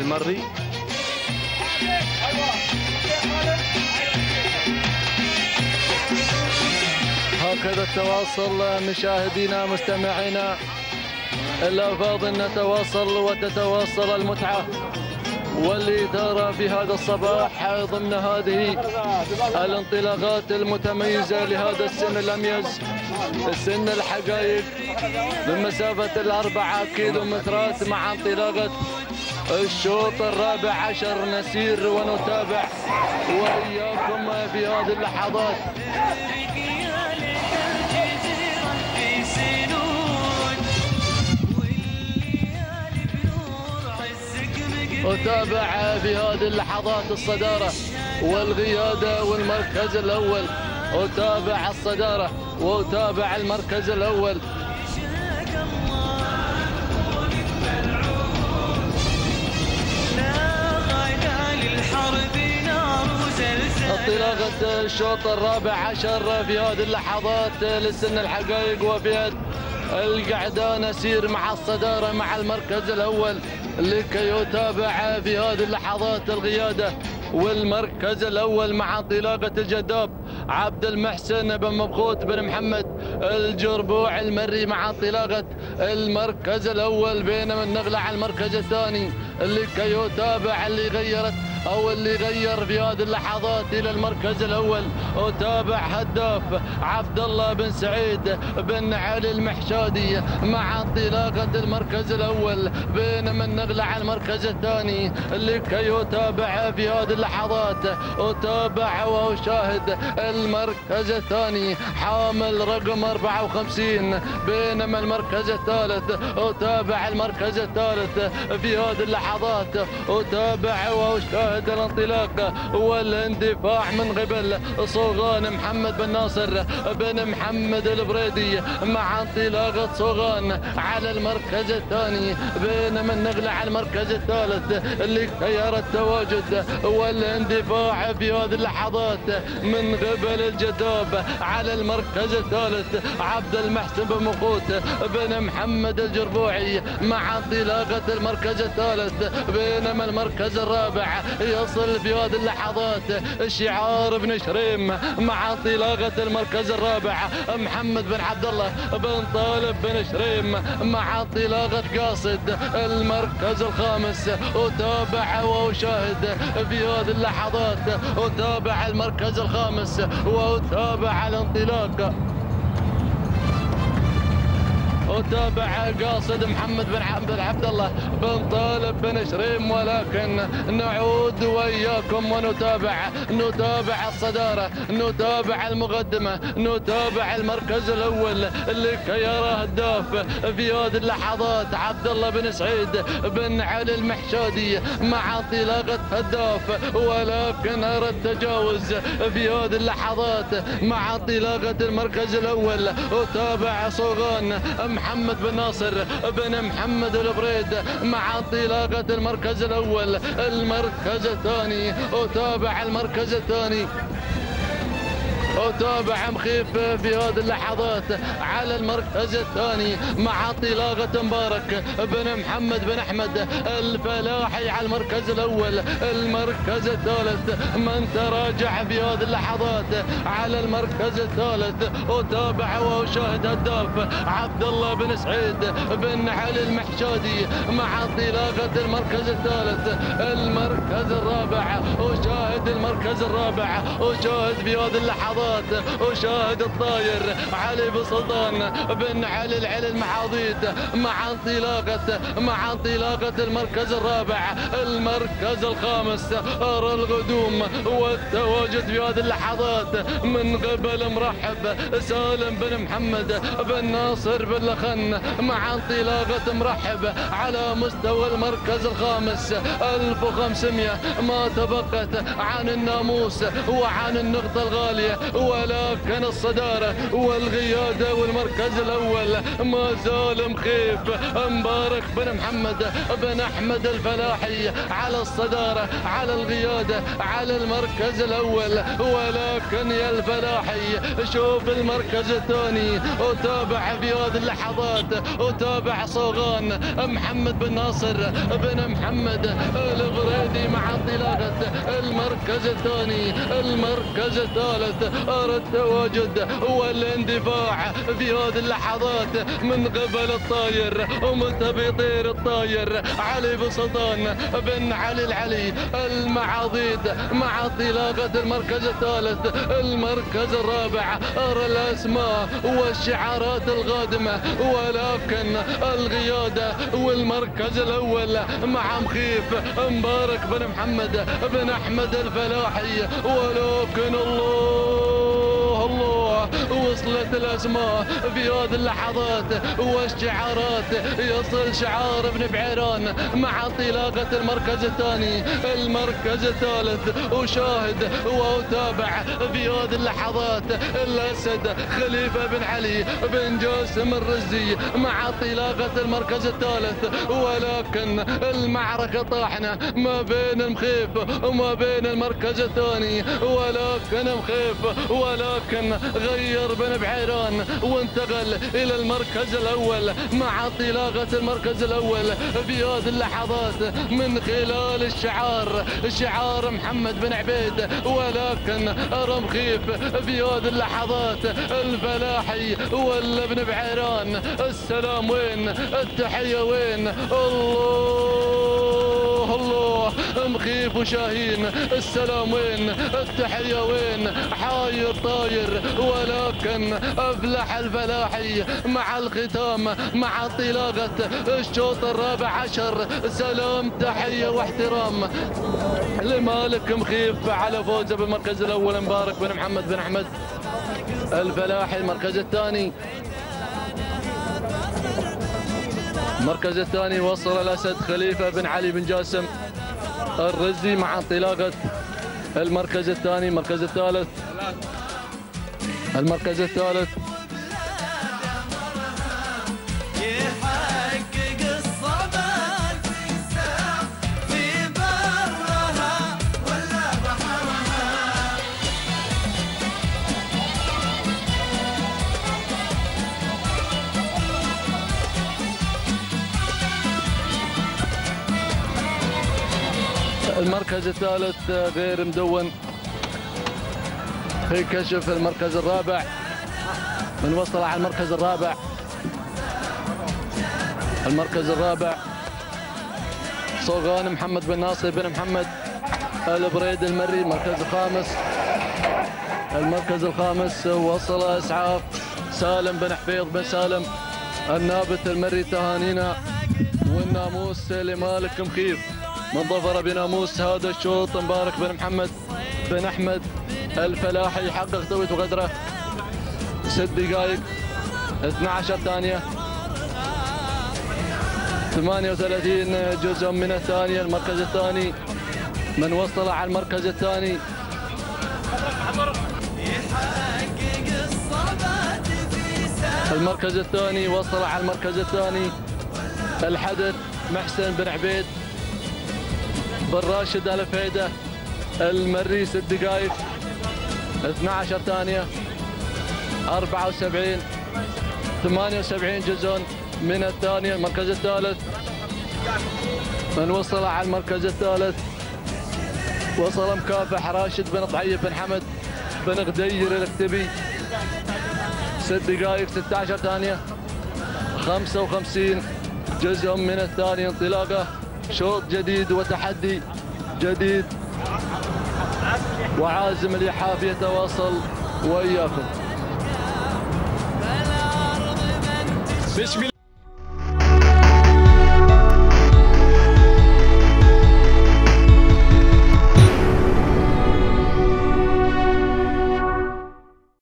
المري. هكذا التواصل مشاهدينا مستمعينا. الافاضل نتواصل وتتواصل المتعة واللي ترى في هذا الصباح ضمن هذه الانطلاقات المتميزة لهذا السن الأميز السن الحقائق من مسافه الأربعة كيلومترات مع انطلاقة الشوط الرابع عشر نسير ونتابع وإياكم في هذه اللحظات. أتابع في هذه اللحظات الصدارة والقيادة والمركز الأول. أتابع الصدارة وأتابع المركز الأول. الشوط الرابع عشر في هذه اللحظات للسن الحقائق وفي القعدة نسير مع الصدارة مع المركز الأول لكي يتابع في هذه اللحظات القيادة والمركز الأول مع انطلاقة الجداب عبد المحسن بن مبخوت بن محمد الجربوع المري مع انطلاقة المركز الأول بينما النغلة على المركز الثاني لكي يتابع اللي غيرت أو اللي غير في هذه اللحظات إلى المركز الأول وتابع هداف عبد الله بن سعيد بن علي المحشادي مع انطلاقة المركز الأول بينما النغله على المركز الثاني لكي يتابع في هذه اللحظات وتابع وشاهد المركز الثاني حامل رقم 54 بينما المركز الثالث وتابع المركز الثالث في هذه اللحظات وتابع وشاهد شاهد الانطلاق والاندفاع من قبل صوغان محمد بن ناصر بن محمد البريدي مع انطلاقة صوغان على المركز الثاني بينما النقلة على المركز الثالث يرى التواجد والاندفاع في هذه اللحظات من قبل الجداب على المركز الثالث عبد المحسن بن مخوت بن محمد الجربوعي مع انطلاقة المركز الثالث بينما المركز الرابع يصل في هذه اللحظات. شعار بن شريم مع انطلاقة المركز الرابع. محمد بن عبد الله بن طالب بن شريم مع انطلاقة قاصد المركز الخامس. أتابع وأشاهد في هذه اللحظات. أتابع المركز الخامس. وأتابع الانطلاق. وتابع قاصد محمد بن عبد عبد الله بن طالب بن شريم ولكن نعود وإياكم ونتابع نتابع الصدارة نتابع المقدمة نتابع المركز الأول لكي يرى هداف في هذه اللحظات عبد الله بن سعيد بن علي المحشادي مع انطلاقة هداف ولكن ارى التجاوز في هذه اللحظات مع انطلاقة المركز الأول. وتابع صوغان محمد بن ناصر بن محمد البريد مع انطلاقة المركز الأول. المركز الثاني وتابع المركز الثاني. وتابع مخيف في هذه اللحظات على المركز الثاني مع انطلاقة مبارك بن محمد بن أحمد الفلاحي على المركز الأول. المركز الثالث من تراجع في هذه اللحظات على المركز الثالث. وتابع وشاهد هداف عبد الله بن سعيد بن علي المحشادي مع انطلاقة المركز الثالث. المركز الرابع وشاهد المركز الرابع وشاهد في هذه اللحظات. وشاهد الطاير. علي بن سلطان بن علي العلي المحاضيد. مع انطلاقة مع انطلاقة المركز الرابع المركز الخامس. أرى الغدوم والتواجد في هذه اللحظات. من قبل مرحب سالم بن محمد بن ناصر بن لخن. مع انطلاقة مرحب على مستوى المركز الخامس. 1500 ما تبقت عن الناموس وعن النقطة الغالية. ولكن الصدارة والقيادة والمركز الأول. ما زال مخيف. مبارك بن محمد بن أحمد الفلاحي على الصدارة على القيادة على المركز الأول. ولكن يا الفلاحي شوف المركز الثاني. وتابع في هذه اللحظات. وتابع صوغان محمد بن ناصر بن محمد الغريدي مع انطلاقة المركز الثاني المركز الثالث. التواجد والاندفاع في هذه اللحظات من قبل الطاير ومتى بيطير الطاير علي بن سلطان بن علي العلي المعاضيد مع انطلاقة المركز الثالث المركز الرابع أرى الأسماء والشعارات القادمة ولكن القيادة والمركز الأول مع مخيف مبارك بن محمد بن أحمد الفلاحي ولكن الله الله وصلت الأسماء في هذه اللحظات والشعارات يصل شعار ابن بعيران مع انطلاقة المركز الثاني. المركز الثالث وشاهد وأتابع في هذه اللحظات الأسد خليفة بن علي بن جاسم الرزي مع انطلاقة المركز الثالث. ولكن المعركة طاحنة ما بين المخيف وما بين المركز الثاني. ولكن مخيف ولكن غير بن بعيران وانتقل إلى المركز الأول مع انطلاقة المركز الأول في هذه اللحظات من خلال الشعار شعار محمد بن عبيد. ولكن أرى مخيف في هذه اللحظات الفلاحي ولا ابن بعيران. السلام وين؟ التحية وين؟ الله الله. مخيف وشاهين السلام وين؟ التحية وين؟ حاير طاير ولكن أفلح الفلاحي مع الختام مع انطلاقة الشوط الرابع عشر. سلام تحية واحترام. لمالك مخيف على فوزه بالمركز الأول مبارك بن محمد بن أحمد. الفلاحي المركز الثاني. المركز الثاني وصل الأسد خليفة بن علي بن جاسم. الرزي مع انطلاقة المركز الثاني المركز الثالث. المركز الثالث. المركز الثالث غير مدون. في كشف المركز الرابع. من وصل على المركز الرابع. المركز الرابع. صوغان محمد بن ناصر بن محمد. البريد المري المركز الخامس. المركز الخامس وصل إسعاف. سالم بن حفيظ بن سالم. النابت المري تهانينا. والناموس لمالك مخيف. من ظفر بناموس هذا الشوط. مبارك بن محمد بن أحمد. الفلاحي حقق تويت وغدره ست دقائق 12 ثانية. 38 جزء من الثانية. المركز الثاني من وصل على المركز الثاني. يحقق المركز الثاني وصل على المركز الثاني. الحدث محسن بن عبيد. بن راشد ال فيده المري ست دقائق 12 ثانية 74 78 جزء من الثانية المركز الثالث. من وصل على المركز الثالث وصل مكافح راشد بن طعيب بن حمد بن غدير الاكتبي. ست دقائق 16 ثانية 55 جزء من الثانية انطلاقة. شوط جديد وتحدي جديد. وعازم اليحاف يتواصل وإياكم. بسم